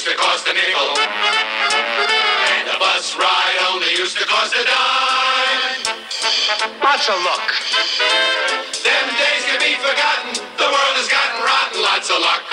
used to cost a nickel. And a bus ride only used to cost a dime. Lots of luck. Them days can be forgotten. The world has gotten rotten. Lots of luck.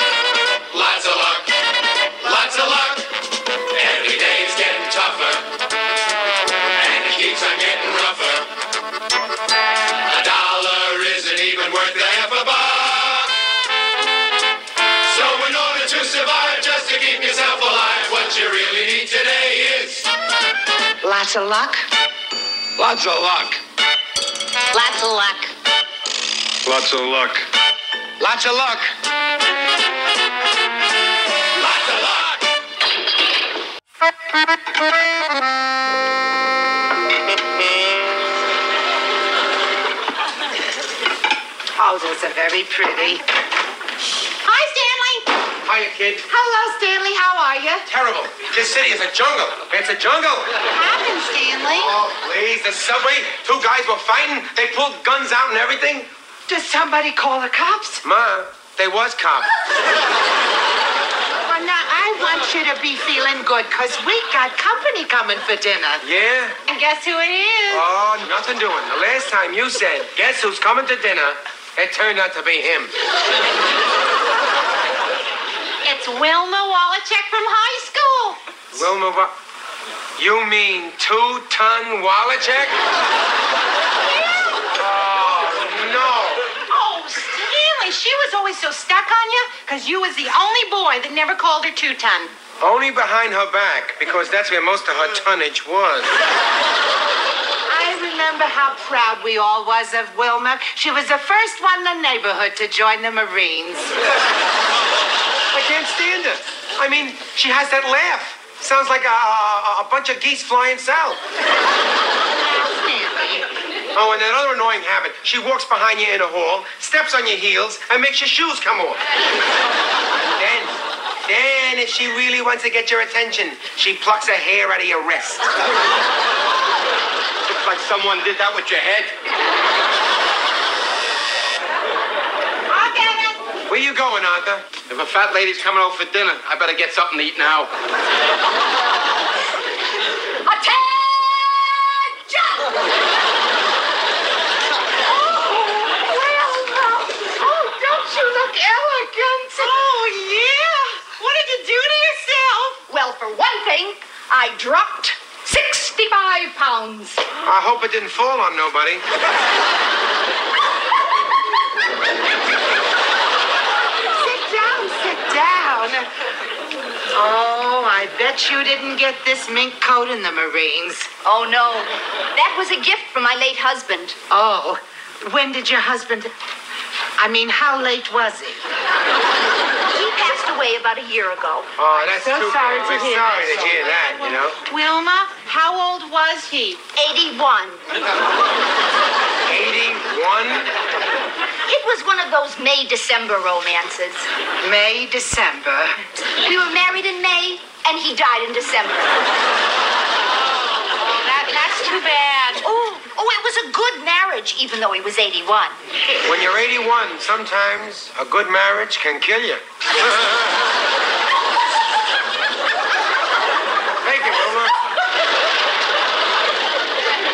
Lots of luck. Lots of luck. Lots of luck. Lots of luck. Lots of luck. lots of luck. Oh, those are very pretty. Hiya, kid. Hello, Stanley. How are you? Terrible. This city is a jungle. It's a jungle. What happened, Stanley? Oh, please. The subway. Two guys were fighting. They pulled guns out and everything. Did somebody call the cops? Ma, they was cops. Well, now, I want you to be feeling good, because we got company coming for dinner. Yeah? And guess who it is? Oh, nothing doing. The last time you said, guess who's coming to dinner, it turned out to be him. It's Wilma Wallachek from high school. Wilma, what? You mean two-ton Wallachek? Oh, no. Oh, Stanley, she was always so stuck on you because you was the only boy that never called her two-ton. Only behind her back, because that's where most of her tonnage was. I remember how proud we all was of Wilma. She was the first one in the neighborhood to join the Marines. I can't stand her. I mean, she has that laugh. Sounds like a, a, a bunch of geese flying south. Oh, and that other annoying habit. She walks behind you in a hall, steps on your heels, and makes your shoes come off. Then, then if she really wants to get your attention, she plucks her hair out of your wrist. Looks like someone did that with your head. I'll get it. Where you going, Arthur? If a fat lady's coming over for dinner, I better get something to eat oh, now. Oh, don't you look elegant? Oh, yeah. What did you do to yourself? Well, for one thing, I dropped 65 pounds. I hope it didn't fall on nobody. Sit down, sit down. Oh, I bet you didn't get this mink coat in the Marines. Oh, no. That was a gift from my late husband. Oh, when did your husband? I mean, how late was he? He passed away about a year ago. Oh, that's So too sorry bad. to We're hear sorry that. to hear that, you know. Wilma, how old was he? 81. 81? It was one of those May December romances. May, December. We were married in May, and he died in December. Oh, that, that's too bad. Oh, oh, it was a good marriage, even though he was 81. When you're 81, sometimes a good marriage can kill you. Thank you, Wilma.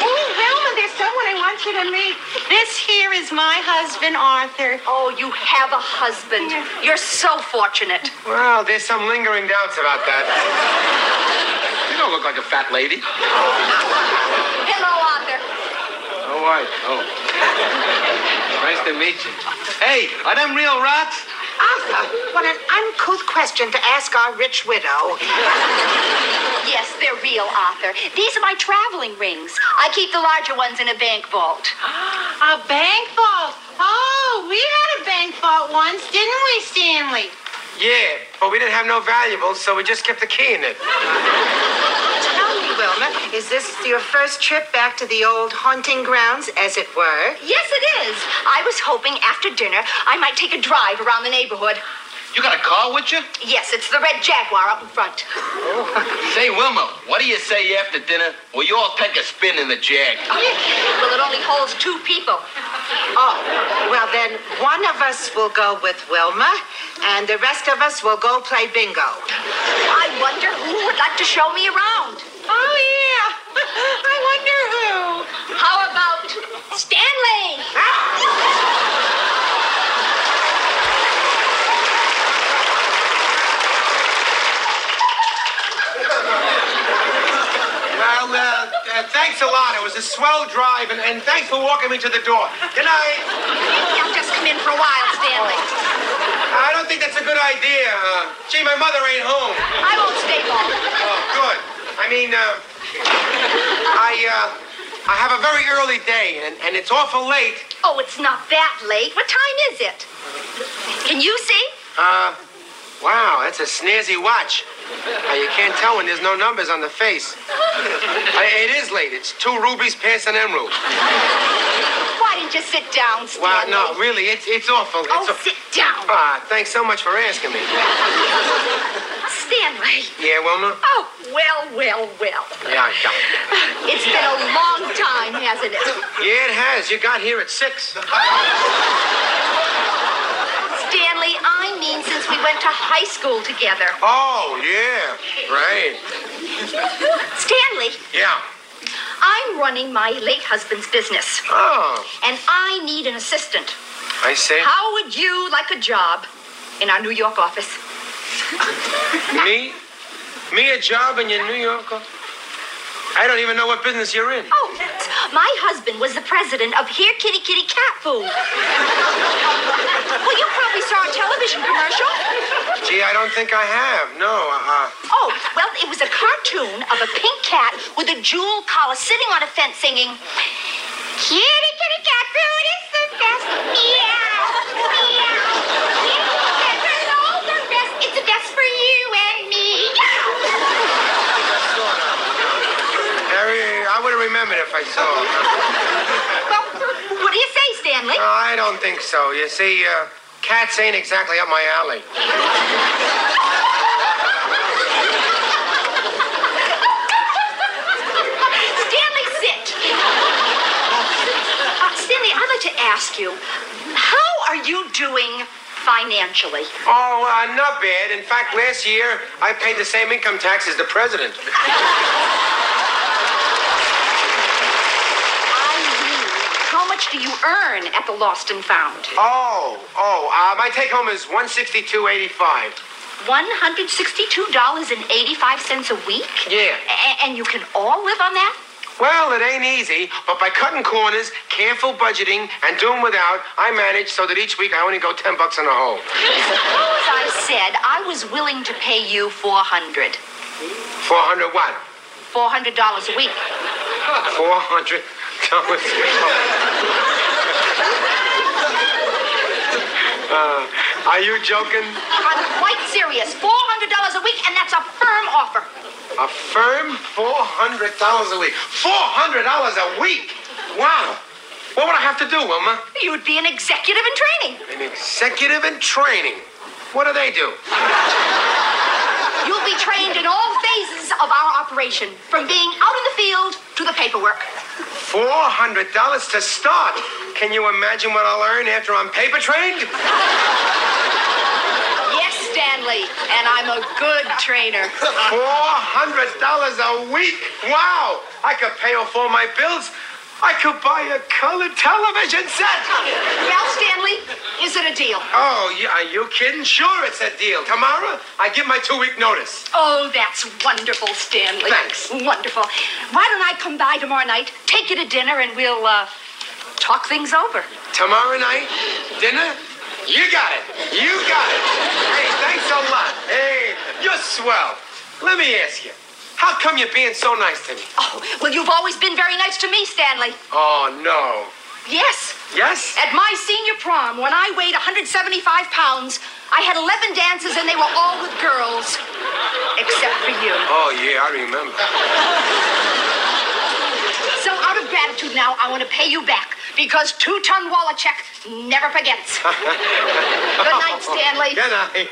Oh, Wilma, there's someone I want you to meet. This here is my husband, Arthur. Oh, you have a husband. You're so fortunate. Well, there's some lingering doubts about that. You don't look like a fat lady. Hello, Arthur. Oh, right. Oh. Nice to meet you. Hey, are them real rats? Arthur, what an uncouth question to ask our rich widow. Yes, they're real, Arthur. These are my traveling rings. I keep the larger ones in a bank vault. A bank vault. Oh, we had a bank vault once, didn't we, Stanley? Yeah, but we didn't have no valuables, so we just kept the key in it. Tell me, Wilma, is this your first trip back to the old haunting grounds, as it were? Yes, it is. I was hoping after dinner I might take a drive around the neighborhood. You got a car with you? Yes, it's the red Jaguar up in front. Oh. Say, Wilma, what do you say after dinner? Will you all take a spin in the Jag? Well, it only holds two people. Oh, well then, one of us will go with Wilma, and the rest of us will go play bingo. I wonder who would like to show me around. Oh, yeah. I wonder who. How about Stanley? Well, uh, uh, thanks a lot. It was a swell drive, and, and thanks for walking me to the door. Good night. Maybe I'll just come in for a while, Stanley. I don't think that's a good idea. Uh, gee, my mother ain't home. I won't stay long. Oh, good. I mean, uh, I, uh, I have a very early day, and, and it's awful late. Oh, it's not that late. What time is it? Can you see? Uh, wow, that's a snazzy watch. Uh, you can't tell when there's no numbers on the face. It is late. It's two rubies past an emerald. Why didn't you sit down, Stanley? Well, no, really, it's it's awful. It's Oh, sit down. Ah, thanks so much for asking me. Stanley. Yeah, Wilma? Oh, well, well, well. Yeah, I got it. It's been a long time, hasn't it? Yeah, it has. You got here at six. Stanley, I mean since we went to high school together. Oh, yeah. Right. Stanley, Yeah. I'm running my late husband's business, Oh, and I need an assistant. I see. How would you like a job in our New York office? Me? Me a job in your New York? office? I don't even know what business you're in. Oh, my husband was the president of Here Kitty Kitty Cat Food. well, you probably saw a television commercial. Gee, I don't think I have. No. Uh, huh. Oh, well, it was a cartoon of a pink cat with a jewel collar sitting on a fence singing, Kitty I would have remembered if I saw. Well, what do you say, Stanley? No, I don't think so. You see, uh, cats ain't exactly up my alley. Stanley, sit. Uh, Stanley, I'd like to ask you, how are you doing financially? Oh, uh, not bad. In fact, last year I paid the same income tax as the president. I mean, how much do you earn at the Lost and Found? Oh, oh, uh, my take home is one sixty two eighty five. $162.85 a week? Yeah. A- and you can all live on that? Well, it ain't easy, but by cutting corners, careful budgeting, and doing without, I manage so that each week I only go ten bucks in the hole. Suppose I said I was willing to pay you 400 Four hundred what? $400 a week. Four hundred dollars. Uh, are you joking? I'm quite serious. $400 a week, and that's a firm offer. A firm four hundred dollars a week. Four hundred dollars a week. Wow. What would I have to do, Wilma? You'd be an executive in training. An executive in training. What do they do? You'll be trained in all phases of our operation, from being out in the field to the paperwork. Four hundred dollars to start. Can you imagine what I'll earn after I'm paper trained? Yes, Stanley, and I'm a good trainer. Four hundred dollars a week. Wow. I could pay off all my bills. I could buy a color television set. Well, Stanley, is it a deal? Oh, yeah, are you kidding? Sure, it's a deal. Tomorrow, I give my two-week notice. Oh, that's wonderful, Stanley. Thanks. Wonderful. Why don't I come by tomorrow night, take you to dinner, and we'll uh, talk things over? Tomorrow night, dinner? You got it. You got it. Hey, thanks a lot. Hey, you're swell. Let me ask you, how come you're being so nice to me? Oh, well, you've always been very nice to me, Stanley. Oh, no. Yes. Yes? At my senior prom, when I weighed 175 pounds, I had 11 dances, and they were all with girls, except for you. Oh, yeah, I remember. So, out of gratitude now, I want to pay you back. Because two-ton Wallachek never forgets. Good night, Stanley. Good night.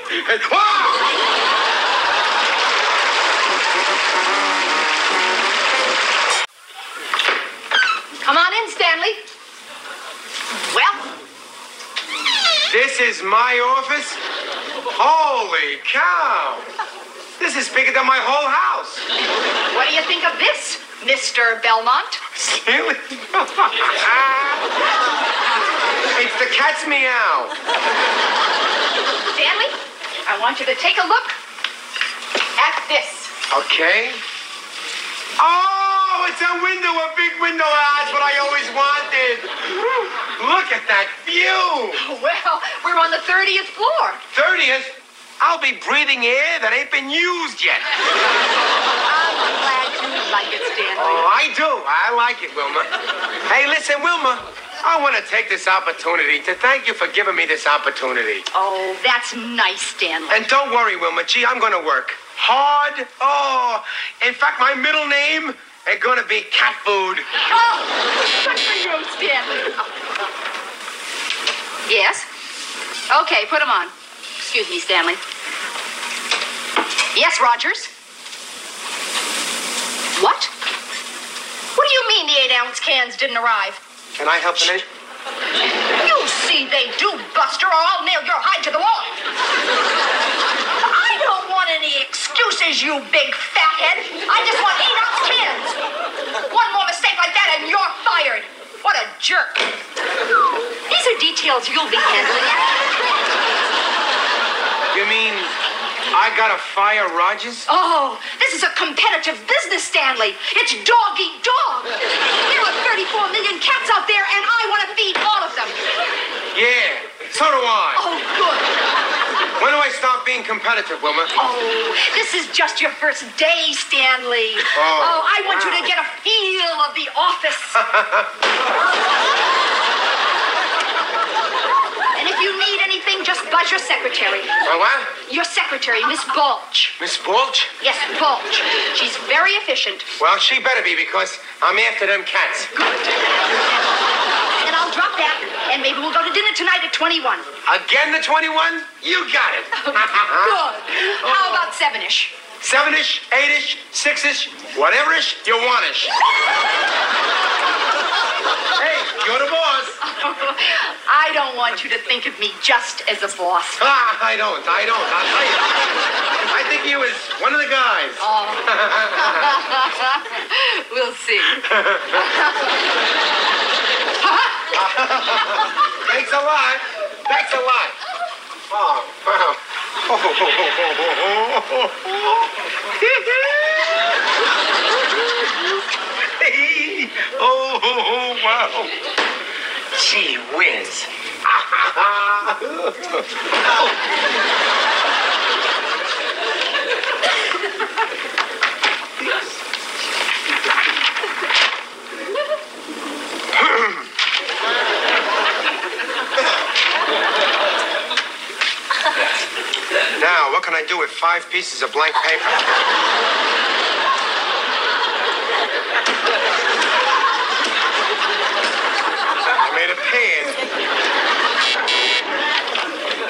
Come on in, Stanley. Well, This is my office? Holy cow! This is bigger than my whole house. what do you think of this, Mr. Belmont? Really? it's the cat's meow. Stanley, I want you to take a look at this. Okay. Oh, it's a window, a big window. That's what I always wanted. Look at that view. Well, we're on the 30th floor. 30th, I'll be breathing air that ain't been used yet. I'm glad you like it, Stanley. Oh, I do. I like it, Wilma. Hey, listen, Wilma. I want to take this opportunity to thank you for giving me this opportunity. Oh, that's nice, Stanley. And don't worry, Wilma. Gee, I'm going to work hard. Oh, in fact, my middle name is going to be cat food. Oh, good for you, Stanley. Yes? Okay, put them on. Excuse me, Stanley. Yes, Rogers? What? What do you mean the eight ounce cans didn't arrive? Can I help any? You see they do, Buster, or I'll nail your hide to the wall. I don't want any excuses, you big fathead. I just want eight ounce cans. One more mistake like that and you're fired. What a jerk. These are details you'll be handling. You mean I got to fire Rogers? Oh, this is a competitive business, Stanley. It's dog eat dog. There are 34 million cats out there, and I want to feed all of them. Yeah, so do I. Oh, good. When do I stop being competitive, Wilma? Oh, this is just your first day, Stanley. Oh, oh I want you to get a feel of the office. and if you need anything, your secretary. My what? Your secretary, Miss Balch. Miss Balch? Yes, Balch. She's very efficient. Well, she better be because I'm after them cats. Good. And I'll drop that, and maybe we'll go to dinner tonight at 21. Again the 21? You got it. Good. How about seven-ish? Seven-ish, eight-ish, six-ish, whatever-ish you want-ish. Hey, you're the boss. I don't want you to think of me just as a boss. Ah, I don't, I don't. I'll tell you. I think you is one of the guys. Oh. we'll see. Thanks a lot. Thanks a lot. Oh, wow. Hey. Oh, wow. Gee whiz. Now, what can I do with five pieces of blank paper? I made a pan.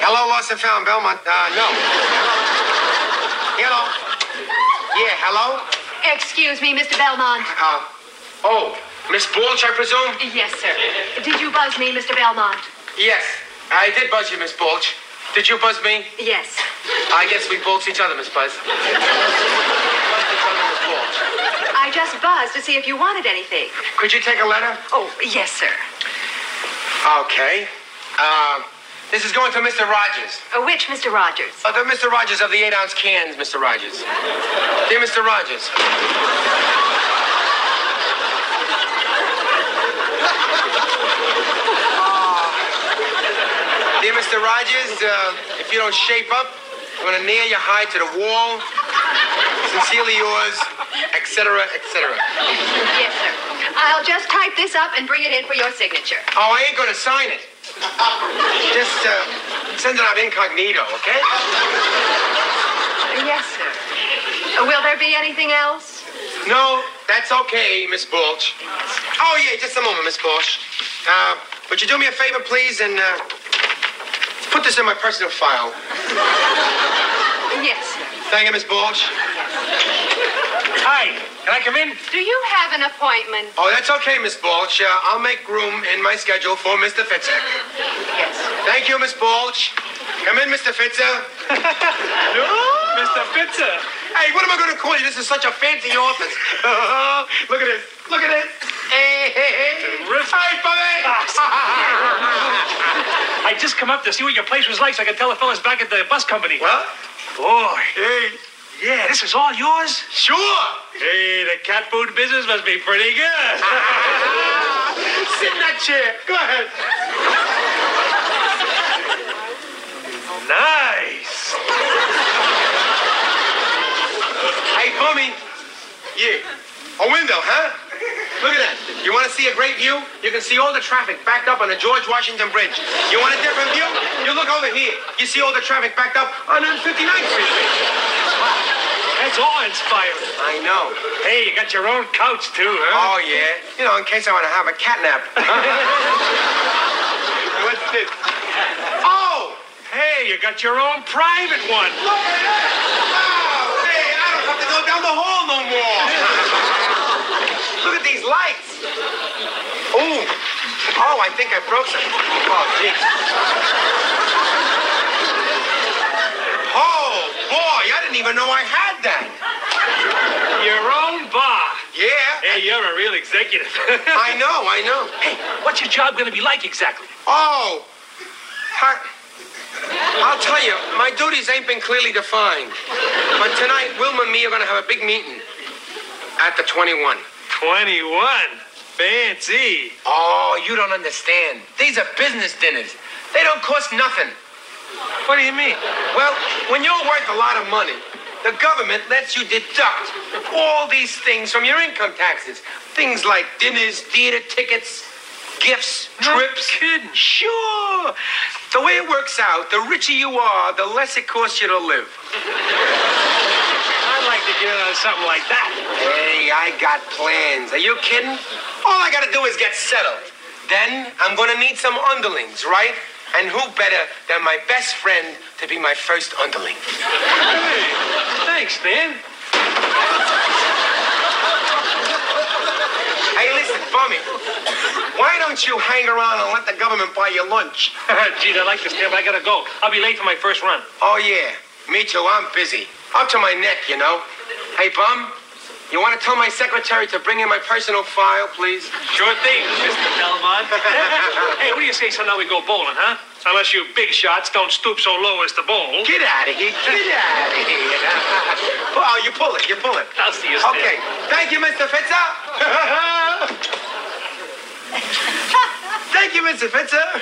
Hello, lost and found, Belmont. Uh, no. Hello. Yeah, hello. Excuse me, Mr. Belmont. Uh, oh, Miss Balch, I presume? Yes, sir. Did you buzz me, Mr. Belmont? Yes, I did buzz you, Miss Balch. Did you buzz me? Yes. I guess we bulged each other, Miss Buzz. Each other, Miss Balch. I just buzzed to see if you wanted anything. Could you take a letter? Oh, yes, sir. Okay. Uh, this is going to Mr. Rogers. Uh, which Mr. Rogers? Uh, the Mr. Rogers of the eight ounce cans, Mr. Rogers. Dear Mr. Rogers. Dear Mr. Rogers, uh, if you don't shape up, I'm gonna nail your hide to the wall. Sincerely yours, etc., etc. Yes, sir. I'll just type this up and bring it in for your signature. Oh, I ain't gonna sign it. Just uh, send it out incognito, okay? Yes, sir. Uh, will there be anything else? No, that's okay, Miss Balch. Oh, yeah, just a moment, Miss Balch. Uh, would you do me a favor, please, and uh, put this in my personal file? Yes. Thank you, Miss Balch. Hi, can I come in? Do you have an appointment? Oh, that's okay, Miss Balch. Uh, I'll make room in my schedule for Mr. Pfizer. Yes. Thank you, Miss Balch. Come in, Mr. Pfizer. Mr. Pfizer. Hey, what am I going to call you? This is such a fancy office. Look at this. Look at this. Hey, hey, hey. Terrific. Hey, Bobby. I just come up to see what your place was like so I could tell the fellas back at the bus company. What? Boy, Hey, yeah, this is all yours? sure. Hey, the cat food business must be pretty good. Sit in that chair. Go ahead. nice. Hey, Bummy. Yeah. A window, huh? Look at that. You want to see a great view? You can see all the traffic backed up on the George Washington Bridge. You want a different view? You look over here. You see all the traffic backed up on 159th Street. That's all inspiring. I know. Hey, you got your own couch too, huh? Oh, yeah. You know, in case I want to have a cat nap. What's this? Oh! Hey, you got your own private one. Look at that! Oh, hey, I don't have to go down the hall no more. Look at these lights. Ooh. Oh, I think I broke some. Oh, jeez. Oh, boy, didn't even know I had that. Your own bar. Yeah. Hey, you're a real executive. I know, I know. hey, what's your job gonna be like exactly? Oh. I, I'll tell you, my duties ain't been clearly defined. But tonight, Wilma and me are going to have a big meeting at the 21. 21. Fancy. Oh, you don't understand. These are business dinners. They don't cost nothing. What do you mean? Well, when you're worth a lot of money, the government lets you deduct all these things from your income taxes. Things like dinners, theater tickets, gifts, No trips. kidding. Sure. The way it works out, the richer you are, the less it costs you to live. I'd like to get in on something like that. Hey, I got plans. Are you kidding? All I gotta do is get settled. Then I'm gonna need some underlings, right? And who better than my best friend to be my first underling? Hey, thanks, Stan. Hey, listen, Bummy. Why don't you hang around and let the government buy you lunch? Gee, I like this, Stan, but I gotta go. I'll be late for my first run. Oh, yeah. Me too. I'm busy. Up to my neck, you know. Hey, Bum, you want to tell my secretary to bring in my personal file, please? Sure thing, Mr. Belmont. hey, what do you say so now we go bowling, huh? Unless you big shots don't stoop so low as to bowl. Get out of here. Get out of here. oh, you pull it. You pull it. I'll see you, Stan. Okay. Thank you, Mr. Pfizer. Thank you, Mr. Pfizer.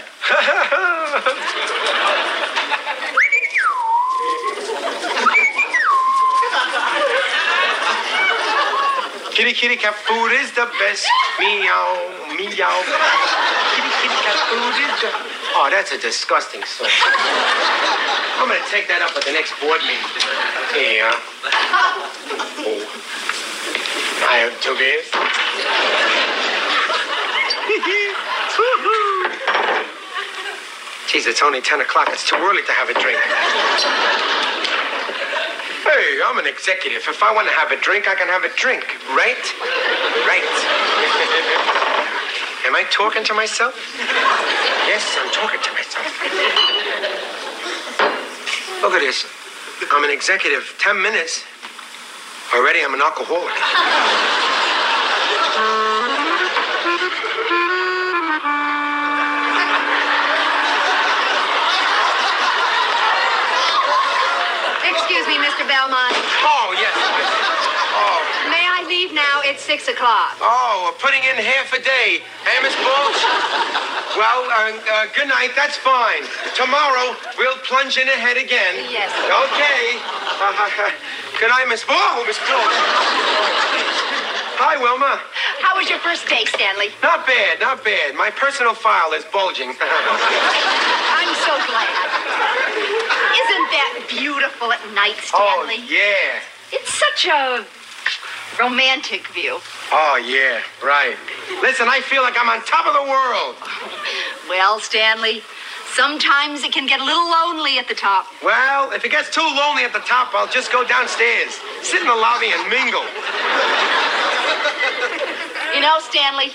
Kitty, kitty, cat food is the best. Meow, meow. Kitty, kitty, cat food is the... Oh, that's a disgusting song. I'm gonna take that up at the next board meeting. Yeah. Oh. I have two beers. Jeez, it's only 10 o'clock. It's too early to have a drink. Hey, I'm an executive. If I want to have a drink, I can have a drink, right? Right. Am I talking to myself? Yes, I'm talking to myself. Look at this. I'm an executive. 10 minutes. Already, I'm an alcoholic. Belmont. Oh, yes. Oh, May I leave now? It's six o'clock. oh, we're putting in half a day. Hey, Miss Balch? Well, uh, uh, good night. That's fine. Tomorrow, we'll plunge in ahead again. Yes. Okay. Uh, good night, Miss Balch. Miss Balch. Hi, Wilma. How was your first day, Stanley? Not bad, not bad. My personal file is bulging. I'm so glad. Beautiful at night, Stanley. oh, Stanley? yeah. It's such a romantic view. Oh, yeah, right. Listen, I feel like I'm on top of the world. Well, Stanley, sometimes it can get a little lonely at the top. Well, if it gets too lonely at the top, I'll just go downstairs, sit in the lobby, and mingle. You know, Stanley,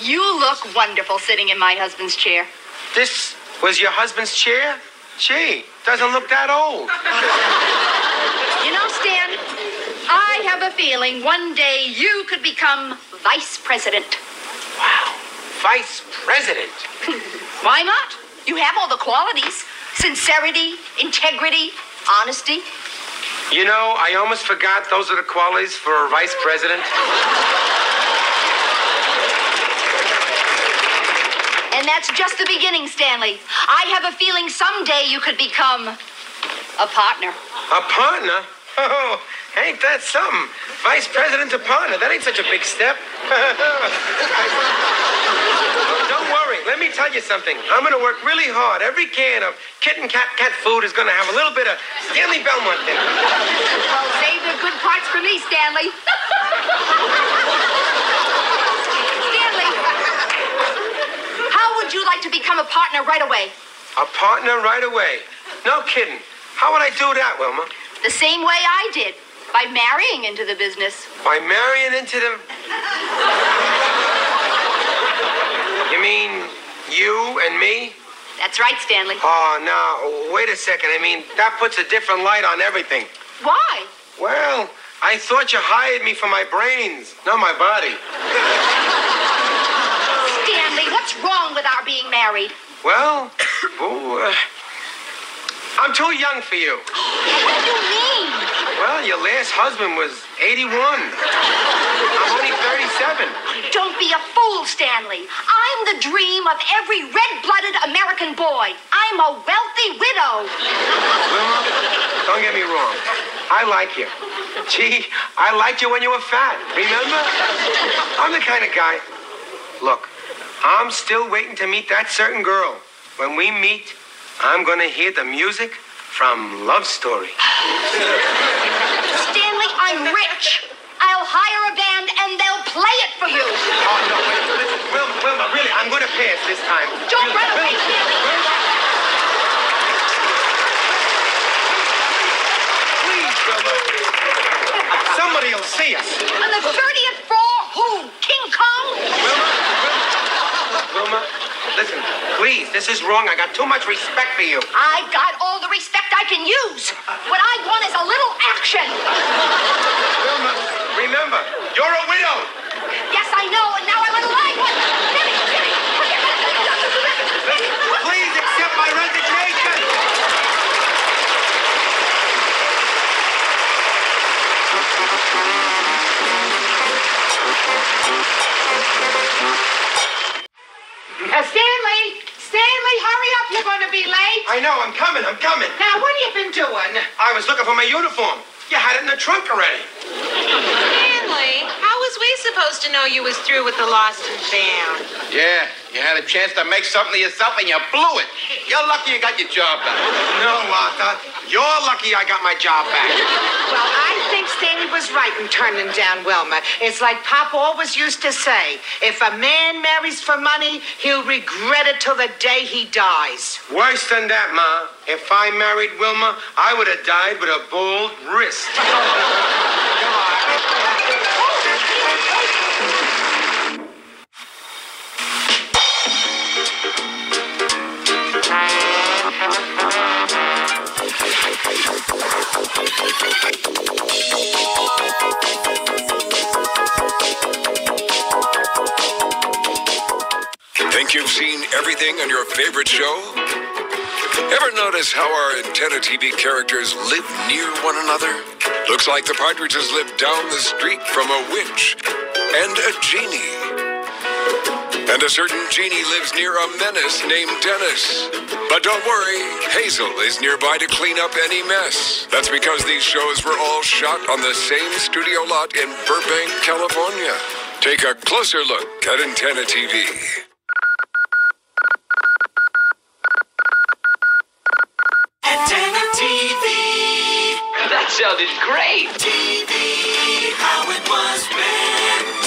you look wonderful sitting in my husband's chair. This was your husband's chair? Gee, doesn't look that old. You know, Stan, I have a feeling one day you could become vice president. Wow. Vice president. Why not? You have all the qualities sincerity, integrity, honesty. You know, I almost forgot those are the qualities for a vice president. that's just the beginning, Stanley. I have a feeling someday you could become a partner. A partner? Oh, ain't that something? Vice president to partner. That ain't such a big step. Don't worry. Let me tell you something. I'm going to work really hard. Every can of kitten cat cat food is going to have a little bit of Stanley Belmont in it. Well, save the good parts for me, Stanley. Stanley, how would you like to become a partner right away? A partner right away. No kidding. How would I do that, Wilma? The same way I did, by marrying into the business. By marrying into the. You mean you and me? That's right, Stanley. Oh, no. Wait a second. I mean, that puts a different light on everything. Why? Well, I thought you hired me for my brains, not my body. What's wrong with our being married? Well, ooh, uh, I'm too young for you. What do you mean? Well, your last husband was 81. I'm only 37. Don't be a fool, Stanley. I'm the dream of every red-blooded American boy. I'm a wealthy widow. Wilma, don't get me wrong. I like you. Gee, I liked you when you were fat. Remember? I'm the kind of guy. Look, I'm still waiting to meet that certain girl. When we meet, I'm gonna hear the music from Love Story. Stanley, I'm rich. I'll hire a band and they'll play it for you. Oh no, wait, listen, Wilma, Wilma, really, I'm gonna pass this time. Don't run away, Wilma, Stanley. Please, Wilma. Somebody will see us. On the 30th floor, who? King Kong? Wilma, Wilma, Wilma, listen, please, this is wrong. I got too much respect for you. I've got all the respect I can use. What I want is a little action. Wilma, remember, you're a widow. Yes, I know, and now I'm a live one. Jimmy, Jimmy, Please accept my resignation. Uh, Stanley! Stanley, hurry up. You're going to be late. I know, I'm coming, I'm coming. Now, what have you been doing? I was looking for my uniform. You had it in the trunk already. Stanley, how was we supposed to know you was through with the lost and found? Yeah, you had a chance to make something of yourself and you blew it. You're lucky you got your job back. No, Arthur. You're lucky I got my job back. Well, I think Stanley was right in turning down Wilma. It's like Pop always used to say if a man marries for money, he'll regret it till the day he dies. Worse than that, Ma. If I married Wilma, I would have died with a bald wrist. Think you've seen everything on your favorite show? Ever notice how our antenna TV characters live near one another? Looks like the Partridges live down the street from a witch and a genie. And a certain genie lives near a menace named Dennis. But don't worry, Hazel is nearby to clean up any mess. That's because these shows were all shot on the same studio lot in Burbank, California. Take a closer look at Antenna TV. Antenna TV. That sounded great. TV, how it was meant